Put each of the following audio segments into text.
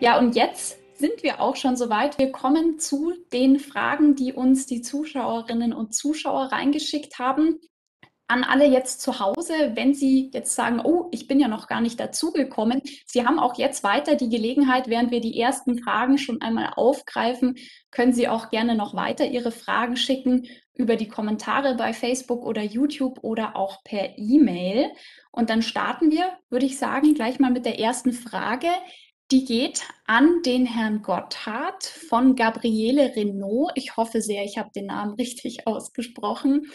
Ja, und jetzt sind wir auch schon soweit. Wir kommen zu den Fragen, die uns die Zuschauerinnen und Zuschauer reingeschickt haben. An alle jetzt zu Hause, wenn Sie jetzt sagen, oh, ich bin ja noch gar nicht dazugekommen. Sie haben auch jetzt weiter die Gelegenheit, während wir die ersten Fragen schon einmal aufgreifen, können Sie auch gerne noch weiter Ihre Fragen schicken über die Kommentare bei Facebook oder YouTube oder auch per E-Mail. Und dann starten wir, würde ich sagen, gleich mal mit der ersten Frage. Die geht an den Herrn Gotthard von Gabriele Renault. Ich hoffe sehr, ich habe den Namen richtig ausgesprochen.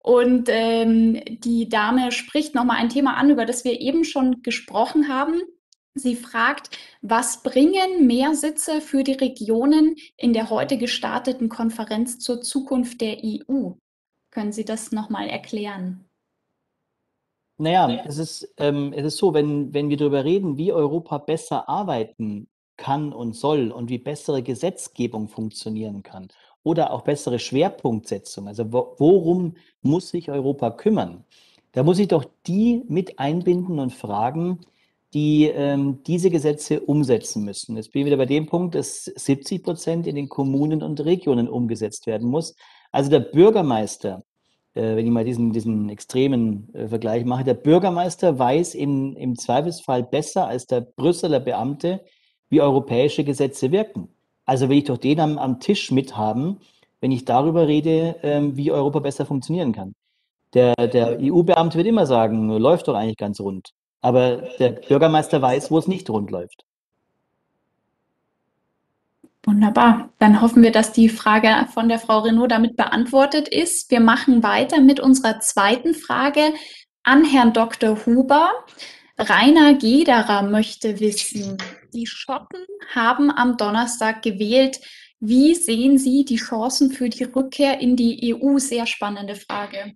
Und ähm, die Dame spricht nochmal ein Thema an, über das wir eben schon gesprochen haben. Sie fragt, was bringen mehr Sitze für die Regionen in der heute gestarteten Konferenz zur Zukunft der EU? Können Sie das nochmal erklären? Naja, es ist, ähm, es ist so, wenn, wenn wir darüber reden, wie Europa besser arbeiten kann und soll und wie bessere Gesetzgebung funktionieren kann oder auch bessere Schwerpunktsetzung, also wo, worum muss sich Europa kümmern, da muss ich doch die mit einbinden und fragen, die ähm, diese Gesetze umsetzen müssen. Jetzt bin ich wieder bei dem Punkt, dass 70 Prozent in den Kommunen und Regionen umgesetzt werden muss. Also der Bürgermeister wenn ich mal diesen, diesen extremen äh, Vergleich mache, der Bürgermeister weiß in, im Zweifelsfall besser als der Brüsseler Beamte, wie europäische Gesetze wirken. Also will ich doch den am, am Tisch mithaben, wenn ich darüber rede, ähm, wie Europa besser funktionieren kann. Der, der EU-Beamte wird immer sagen, läuft doch eigentlich ganz rund. Aber der Bürgermeister weiß, wo es nicht rund läuft. Wunderbar. Dann hoffen wir, dass die Frage von der Frau Renaud damit beantwortet ist. Wir machen weiter mit unserer zweiten Frage an Herrn Dr. Huber. Rainer Gederer möchte wissen, die Schotten haben am Donnerstag gewählt. Wie sehen Sie die Chancen für die Rückkehr in die EU? Sehr spannende Frage.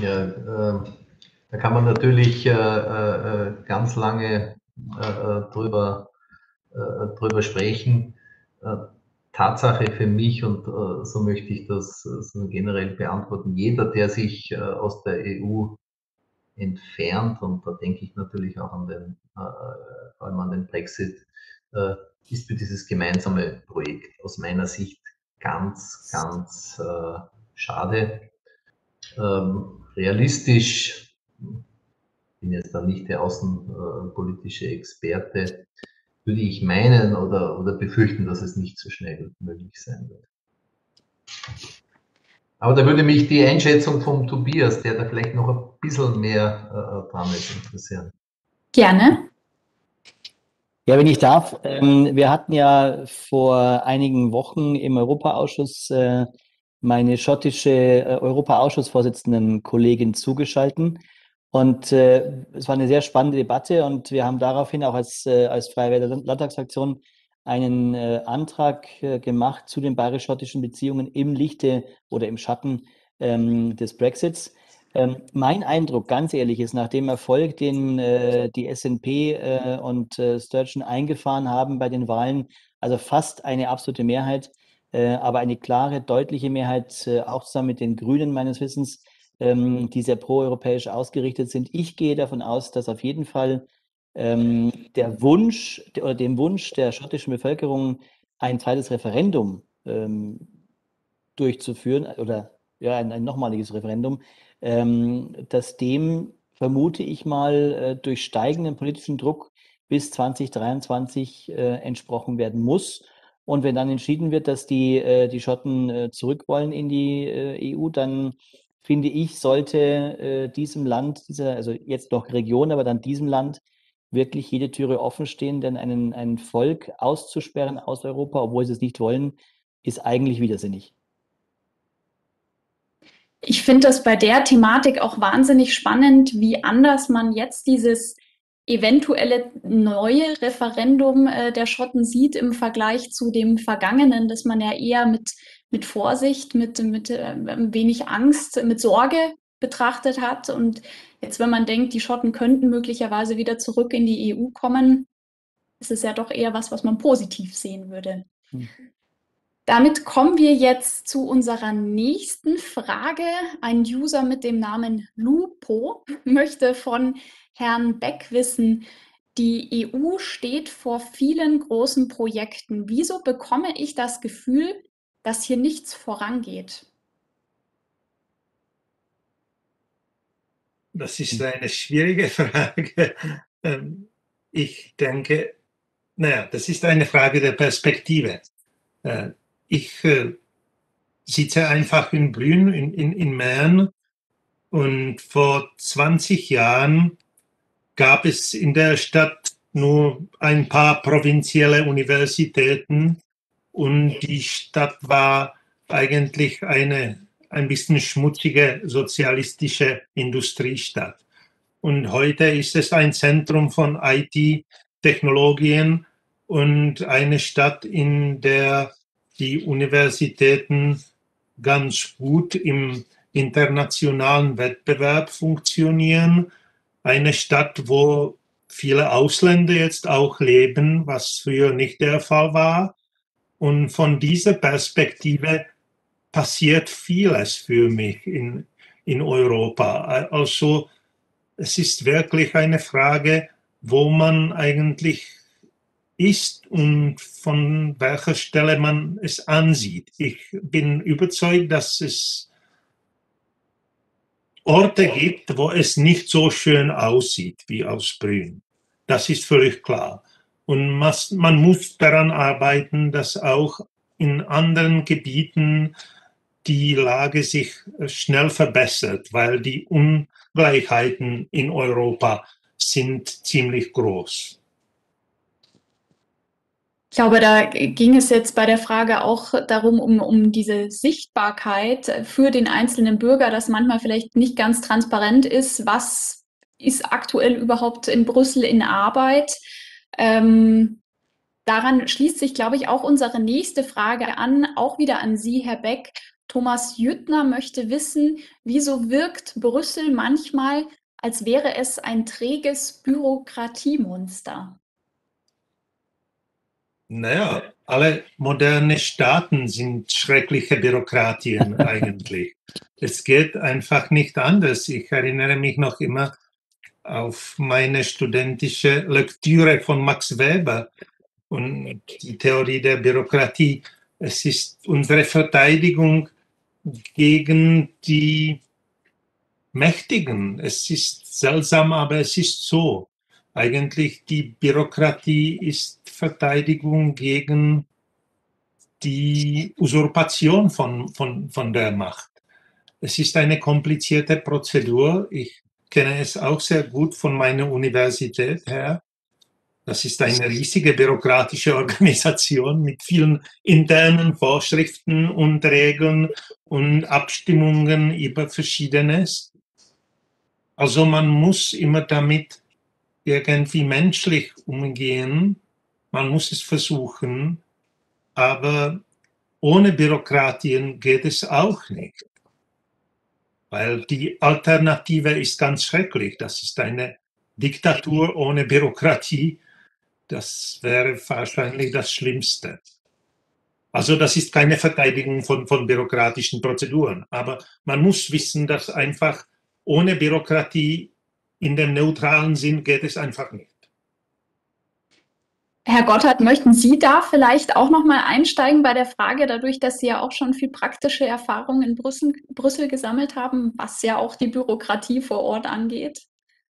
Ja, äh, da kann man natürlich äh, äh, ganz lange äh, äh, drüber, äh, drüber sprechen. Äh, Tatsache für mich, und äh, so möchte ich das äh, generell beantworten, jeder, der sich aus der EU entfernt, und da denke ich natürlich auch an den, vor allem an den Brexit, ist für dieses gemeinsame Projekt aus meiner Sicht ganz, ganz schade. Ähm, realistisch, bin jetzt da nicht der außenpolitische Experte, würde ich meinen oder, oder befürchten, dass es nicht so schnell möglich sein wird. Aber da würde mich die Einschätzung vom Tobias, der da vielleicht noch ein bisschen mehr äh, dran ist, interessieren. Gerne. Ja, wenn ich darf. Ähm, wir hatten ja vor einigen Wochen im Europaausschuss äh, meine schottische äh, Europaausschussvorsitzenden Kollegin zugeschalten. Und äh, es war eine sehr spannende Debatte und wir haben daraufhin auch als, äh, als Freie Wähler Landtagsfraktion einen äh, Antrag äh, gemacht zu den bayerisch-schottischen Beziehungen im Lichte oder im Schatten ähm, des Brexits. Ähm, mein Eindruck, ganz ehrlich, ist nach dem Erfolg, den äh, die SNP äh, und Sturgeon eingefahren haben bei den Wahlen, also fast eine absolute Mehrheit, aber eine klare, deutliche Mehrheit, auch zusammen mit den Grünen meines Wissens, ähm, die sehr proeuropäisch ausgerichtet sind. Ich gehe davon aus, dass auf jeden Fall ähm, der Wunsch oder dem Wunsch der schottischen Bevölkerung ein zweites Referendum ähm, durchzuführen oder ja, ein, ein nochmaliges Referendum, ähm, dass dem vermute ich mal äh, durch steigenden politischen Druck bis 2023 äh, entsprochen werden muss. Und wenn dann entschieden wird, dass die, äh, die Schotten äh, zurück wollen in die äh, EU, dann finde ich, sollte äh, diesem Land, dieser, also jetzt noch Region, aber dann diesem Land wirklich jede Türe offen stehen, denn einen, ein Volk auszusperren aus Europa, obwohl sie es nicht wollen, ist eigentlich widersinnig. Ich finde das bei der Thematik auch wahnsinnig spannend, wie anders man jetzt dieses eventuelle neue Referendum äh, der Schotten sieht im Vergleich zu dem vergangenen, das man ja eher mit mit Vorsicht, mit, mit äh, wenig Angst, mit Sorge betrachtet hat. Und jetzt, wenn man denkt, die Schotten könnten möglicherweise wieder zurück in die EU kommen, ist es ja doch eher was, was man positiv sehen würde. Hm. Damit kommen wir jetzt zu unserer nächsten Frage. Ein User mit dem Namen Lupo möchte von Herrn Beck wissen, die EU steht vor vielen großen Projekten. Wieso bekomme ich das Gefühl, dass hier nichts vorangeht? Das ist eine schwierige Frage. Ähm, ich denke, naja, das ist eine Frage der Perspektive. Äh, ich äh, sitze einfach in Brünn, in, in, in Mähren und vor 20 Jahren gab es in der Stadt nur ein paar provinzielle Universitäten und die Stadt war eigentlich eine ein bisschen schmutzige sozialistische Industriestadt. Und heute ist es ein Zentrum von IT-Technologien und eine Stadt, in der die Universitäten ganz gut im internationalen Wettbewerb funktionieren. Eine Stadt, wo viele Ausländer jetzt auch leben, was früher nicht der Fall war. Und von dieser Perspektive passiert vieles für mich in, in Europa. Also es ist wirklich eine Frage, wo man eigentlich ist und von welcher Stelle man es ansieht. Ich bin überzeugt, dass es Orte gibt, wo es nicht so schön aussieht wie aus Brünn. Das ist völlig klar. Und man muss daran arbeiten, dass auch in anderen Gebieten die Lage sich schnell verbessert, weil die Ungleichheiten in Europa sind ziemlich groß. Ich glaube, da ging es jetzt bei der Frage auch darum, um, um diese Sichtbarkeit für den einzelnen Bürger, dass manchmal vielleicht nicht ganz transparent ist, was ist aktuell überhaupt in Brüssel in Arbeit. Ähm, daran schließt sich, glaube ich, auch unsere nächste Frage an, auch wieder an Sie, Herr Beck. Thomas Jüttner möchte wissen, wieso wirkt Brüssel manchmal, als wäre es ein träges Bürokratiemonster? Naja, alle moderne Staaten sind schreckliche Bürokratien eigentlich. Es geht einfach nicht anders. Ich erinnere mich noch immer auf meine studentische Lektüre von Max Weber und die Theorie der Bürokratie. Es ist unsere Verteidigung gegen die Mächtigen. Es ist seltsam, aber es ist so. Eigentlich die Bürokratie ist Verteidigung gegen die Usurpation von, von, von der Macht. Es ist eine komplizierte Prozedur. Ich kenne es auch sehr gut von meiner Universität her. Das ist eine riesige bürokratische Organisation mit vielen internen Vorschriften und Regeln und Abstimmungen über Verschiedenes. Also man muss immer damit irgendwie menschlich umgehen. Man muss es versuchen, aber ohne Bürokratien geht es auch nicht. Weil die Alternative ist ganz schrecklich. Das ist eine Diktatur ohne Bürokratie. Das wäre wahrscheinlich das Schlimmste. Also das ist keine Verteidigung von, von bürokratischen Prozeduren. Aber man muss wissen, dass einfach ohne Bürokratie in dem neutralen Sinn geht es einfach nicht. Herr Gotthard, möchten Sie da vielleicht auch noch mal einsteigen bei der Frage, dadurch, dass Sie ja auch schon viel praktische Erfahrung in Brüssel, Brüssel gesammelt haben, was ja auch die Bürokratie vor Ort angeht?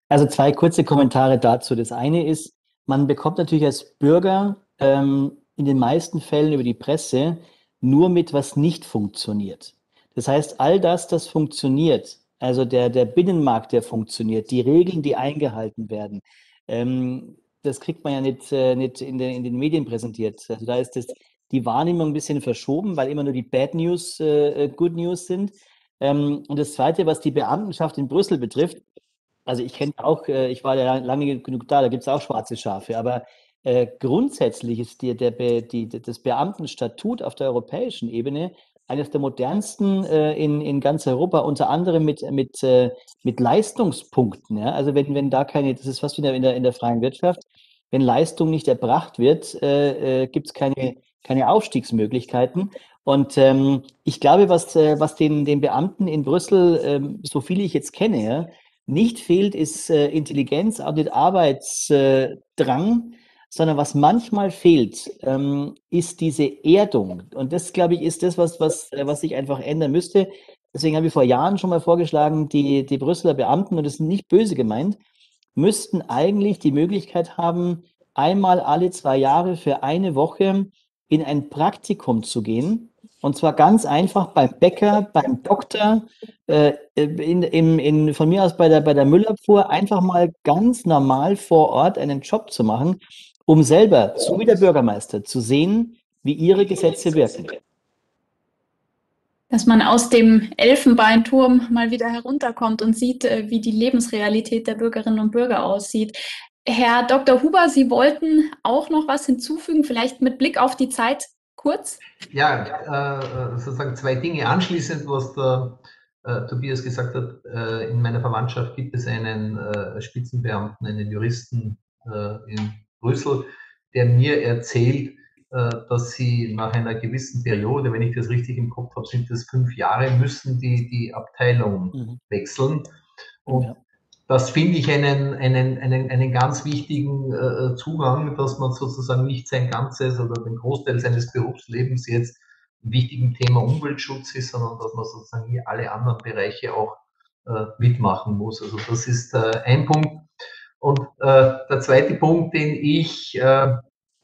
Also zwei kurze Kommentare dazu. Das eine ist, man bekommt natürlich als Bürger ähm, in den meisten Fällen über die Presse nur mit, was nicht funktioniert. Das heißt, all das, das funktioniert, also der, der Binnenmarkt, der funktioniert, die Regeln, die eingehalten werden, ähm, das kriegt man ja nicht, äh, nicht in, den, in den Medien präsentiert. Also da ist das, die Wahrnehmung ein bisschen verschoben, weil immer nur die Bad News äh, äh, Good News sind. Ähm, und das Zweite, was die Beamtenschaft in Brüssel betrifft, also ich kenne auch, äh, ich war ja lange genug da, da gibt es auch schwarze Schafe, aber äh, grundsätzlich ist die, der, die, das Beamtenstatut auf der europäischen Ebene eines der modernsten äh, in, in ganz Europa, unter anderem mit, mit, äh, mit Leistungspunkten. Ja? Also wenn, wenn da keine, das ist fast wie in der, in der freien Wirtschaft, wenn Leistung nicht erbracht wird, äh, äh, gibt es keine, keine Aufstiegsmöglichkeiten. Und ähm, ich glaube, was, äh, was den, den Beamten in Brüssel, ähm, so viele ich jetzt kenne, ja, nicht fehlt, ist äh, Intelligenz, auch nicht Arbeitsdrang, sondern was manchmal fehlt, ähm, ist diese Erdung. Und das, glaube ich, ist das, was, was, äh, was sich einfach ändern müsste. Deswegen habe ich vor Jahren schon mal vorgeschlagen, die, die Brüsseler Beamten, und das ist nicht böse gemeint, müssten eigentlich die Möglichkeit haben, einmal alle zwei Jahre für eine Woche in ein Praktikum zu gehen. Und zwar ganz einfach beim Bäcker, beim Doktor, äh, in, in, in, von mir aus bei der, bei der Müllabfuhr, einfach mal ganz normal vor Ort einen Job zu machen, um selber, so wie der Bürgermeister, zu sehen, wie ihre Gesetze wirken. Dass man aus dem Elfenbeinturm mal wieder herunterkommt und sieht, äh, wie die Lebensrealität der Bürgerinnen und Bürger aussieht. Herr Dr. Huber, Sie wollten auch noch was hinzufügen, vielleicht mit Blick auf die Zeit kurz? Ja, äh, sozusagen zwei Dinge anschließend, was der äh, Tobias gesagt hat. Äh, in meiner Verwandtschaft gibt es einen äh, Spitzenbeamten, einen Juristen äh, in Brüssel, der mir erzählt, äh, dass sie nach einer gewissen Periode, wenn ich das richtig im Kopf habe, sind das fünf Jahre, müssen die die Abteilung mhm. wechseln. Und ja. das finde ich einen, einen, einen, einen ganz wichtigen äh, Zugang, dass man sozusagen nicht sein ganzes oder den Großteil seines Berufslebens jetzt im wichtigen Thema Umweltschutz ist, sondern dass man sozusagen hier alle anderen Bereiche auch äh, mitmachen muss. Also das ist äh, ein Punkt. Und äh, der zweite Punkt, den ich äh,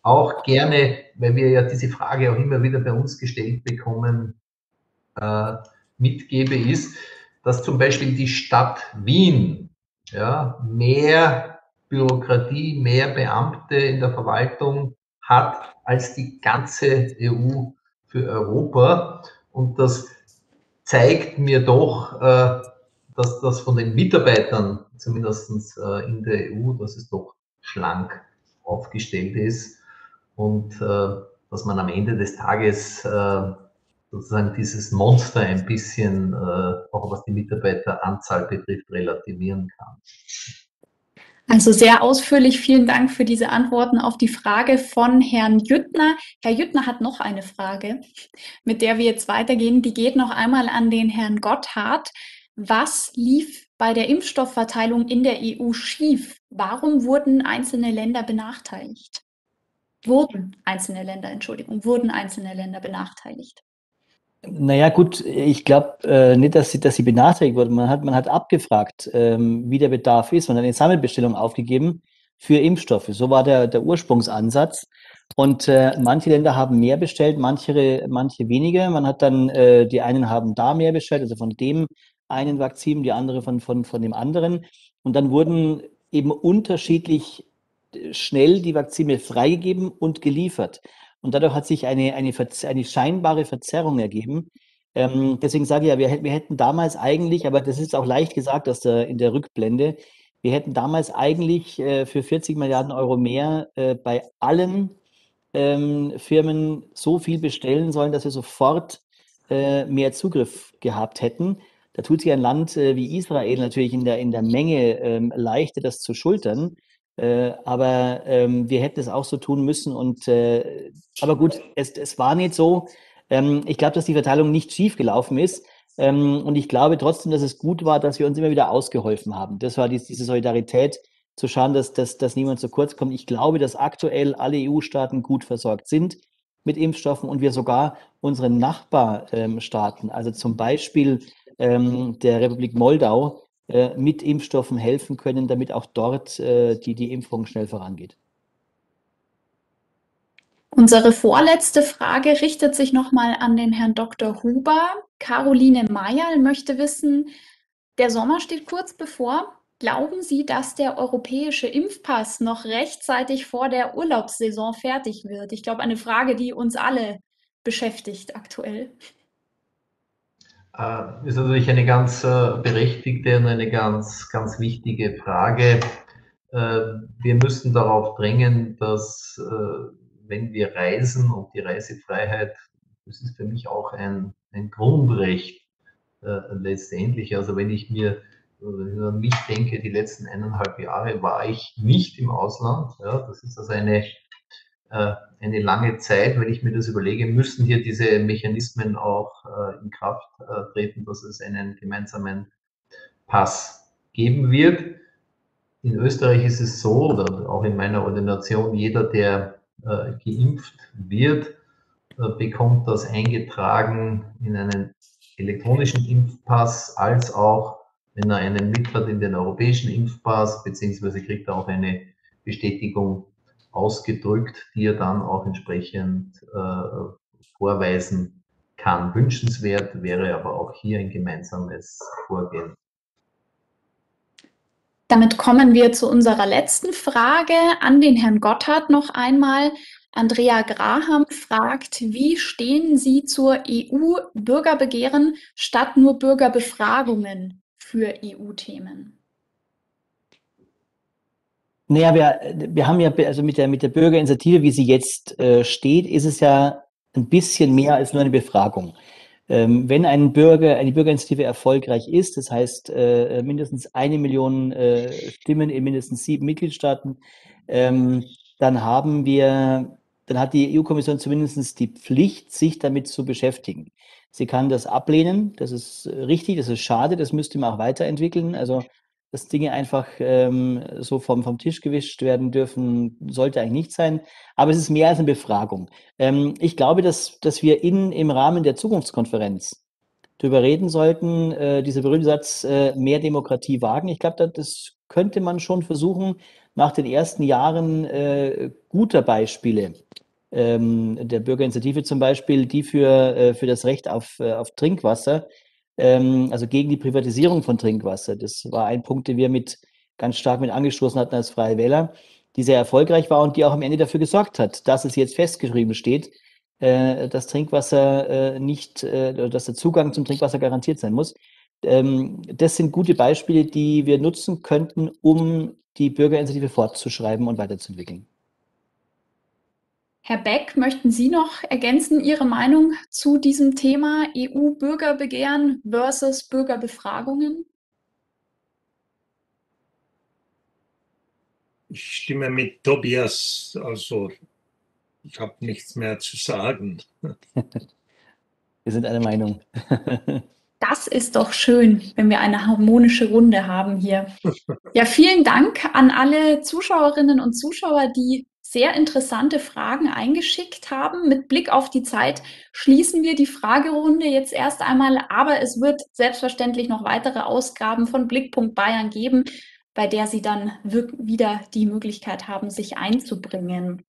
auch gerne, weil wir ja diese Frage auch immer wieder bei uns gestellt bekommen, äh, mitgebe, ist, dass zum Beispiel die Stadt Wien ja, mehr Bürokratie, mehr Beamte in der Verwaltung hat als die ganze EU für Europa. Und das zeigt mir doch, äh, dass das von den Mitarbeitern, zumindest äh, in der EU, dass es doch schlank aufgestellt ist und äh, dass man am Ende des Tages äh, sozusagen dieses Monster ein bisschen, auch was die Mitarbeiteranzahl betrifft, relativieren kann. Also sehr ausführlich. Vielen Dank für diese Antworten auf die Frage von Herrn Jüttner. Herr Jüttner hat noch eine Frage, mit der wir jetzt weitergehen. Die geht noch einmal an den Herrn Gotthard. Was lief bei der Impfstoffverteilung in der EU schief? Warum wurden einzelne Länder benachteiligt? wurden einzelne Länder, Entschuldigung, wurden einzelne Länder benachteiligt? Naja, gut, ich glaube äh, nicht, dass sie, dass sie benachteiligt wurden. Man hat, man hat abgefragt, ähm, wie der Bedarf ist. Hat eine Sammelbestellung aufgegeben für Impfstoffe. So war der, der Ursprungsansatz. Und äh, manche Länder haben mehr bestellt, manche, manche weniger. Man hat dann, äh, die einen haben da mehr bestellt, also von dem einen Vakzin, die andere von, von, von dem anderen. Und dann wurden eben unterschiedlich schnell die Vakzine freigegeben und geliefert. Und dadurch hat sich eine, eine, eine scheinbare Verzerrung ergeben. Ähm, deswegen sage ich ja, wir, wir, hätten damals eigentlich, aber das ist auch leicht gesagt aus der, in der Rückblende, wir hätten damals eigentlich äh, für 40 Milliarden Euro mehr äh, bei allen ähm, Firmen so viel bestellen sollen, dass wir sofort äh, mehr Zugriff gehabt hätten. Da tut sich ein Land äh, wie Israel natürlich in der, in der Menge ähm, leichter, das zu schultern. Äh, aber ähm, wir hätten es auch so tun müssen. Und äh, aber gut, es, es war nicht so. Ähm, ich glaube, dass die Verteilung nicht schief gelaufen ist. Ähm, und ich glaube trotzdem, dass es gut war, dass wir uns immer wieder ausgeholfen haben. Das war die, diese Solidarität, zu schauen, dass, dass, dass niemand zu kurz kommt. Ich glaube, dass aktuell alle EU-Staaten gut versorgt sind mit Impfstoffen und wir sogar unseren Nachbarstaaten, also zum Beispiel ähm, der Republik Moldau, äh, mit Impfstoffen helfen können, damit auch dort äh, die, die Impfung schnell vorangeht. Unsere vorletzte Frage richtet sich nochmal an den Herrn Dr. Huber. Caroline Meyer möchte wissen, der Sommer steht kurz bevor. Glauben Sie, dass der europäische Impfpass noch rechtzeitig vor der Urlaubssaison fertig wird? Ich glaube, eine Frage, die uns alle beschäftigt aktuell. Äh, ist natürlich eine ganz äh, berechtigte und eine ganz, ganz wichtige Frage. Äh, wir müssen darauf drängen, dass wenn wir reisen und die Reisefreiheit, das ist für mich auch ein, ein Grundrecht letztendlich. Also wenn ich mir an mich denke, die letzten eineinhalb Jahre war ich nicht im Ausland. Ja, das ist also eine äh, eine lange Zeit, wenn ich mir das überlege, müssen hier diese Mechanismen auch äh, in Kraft äh, treten, dass es einen gemeinsamen Pass geben wird. In Österreich ist es so, oder auch in meiner Ordination, jeder, der äh, geimpft wird, äh, bekommt das eingetragen in einen elektronischen Impfpass, als auch, wenn er einen mit hat, in den europäischen Impfpass, beziehungsweise kriegt er auch eine Bestätigung ausgedrückt, die er dann auch entsprechend äh, vorweisen kann. Wünschenswert wäre aber auch hier ein gemeinsames Vorgehen. Damit kommen wir zu unserer letzten Frage an den Herrn Gotthard noch einmal. Andrea Graham fragt, wie stehen Sie zur EU-Bürgerbegehren statt nur Bürgerbefragungen für EU-Themen? Naja, wir, wir haben ja, also mit der, mit der Bürgerinitiative, wie sie jetzt äh, steht, ist es ja ein bisschen mehr als nur eine Befragung. Ähm, wenn ein Bürger, eine Bürgerinitiative erfolgreich ist, das heißt äh, mindestens eine Million äh, Stimmen in mindestens sieben Mitgliedstaaten, ähm, dann haben wir dann hat die EU-Kommission zumindest die Pflicht, sich damit zu beschäftigen. Sie kann das ablehnen, das ist richtig, das ist schade, das müsste man auch weiterentwickeln. Also, dass Dinge einfach ähm, so vom, vom Tisch gewischt werden dürfen, sollte eigentlich nicht sein. Aber es ist mehr als eine Befragung. Ähm, ich glaube, dass, dass wir in, im Rahmen der Zukunftskonferenz darüber reden sollten, äh, dieser berühmte Satz, äh, mehr Demokratie wagen. Ich glaube, das könnte man schon versuchen, nach den ersten Jahren äh, guter Beispiele ähm, der Bürgerinitiative zum Beispiel, die für, äh, für das Recht auf, äh, auf Trinkwasser, ähm, also gegen die Privatisierung von Trinkwasser, das war ein Punkt, den wir mit ganz stark mit angestoßen hatten als Freie Wähler, die sehr erfolgreich war und die auch am Ende dafür gesorgt hat, dass es jetzt festgeschrieben steht, äh, dass Trinkwasser äh, nicht, äh, dass der Zugang zum Trinkwasser garantiert sein muss. Ähm, das sind gute Beispiele, die wir nutzen könnten, um die Bürgerinitiative fortzuschreiben und weiterzuentwickeln. Herr Beck, möchten Sie noch ergänzen Ihre Meinung zu diesem Thema EU-Bürgerbegehren versus Bürgerbefragungen? Ich stimme mit Tobias, also ich habe nichts mehr zu sagen. Wir sind einer Meinung. Das ist doch schön, wenn wir eine harmonische Runde haben hier. Ja, vielen Dank an alle Zuschauerinnen und Zuschauer, die sehr interessante Fragen eingeschickt haben. Mit Blick auf die Zeit schließen wir die Fragerunde jetzt erst einmal, aber es wird selbstverständlich noch weitere Ausgaben von Blickpunkt Bayern geben, bei der Sie dann wieder die Möglichkeit haben, sich einzubringen.